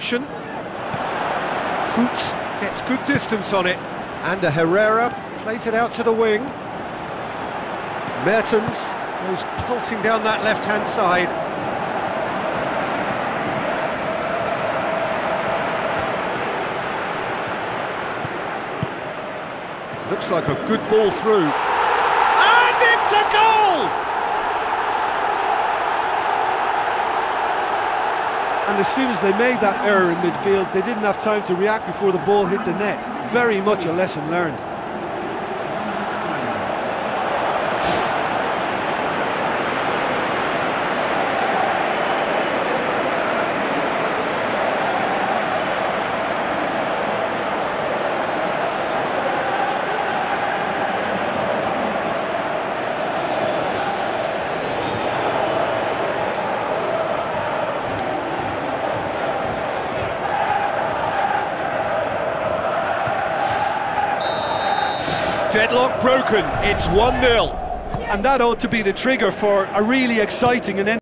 option. Hoot gets good distance on it. And a Herrera plays it out to the wing. Mertens goes pulsing down that left-hand side. Looks like a good ball through. And it's a goal! And as soon as they made that error in midfield, they didn't have time to react before the ball hit the net. Very much a lesson learned. Deadlock broken, it's 1-0. And that ought to be the trigger for a really exciting and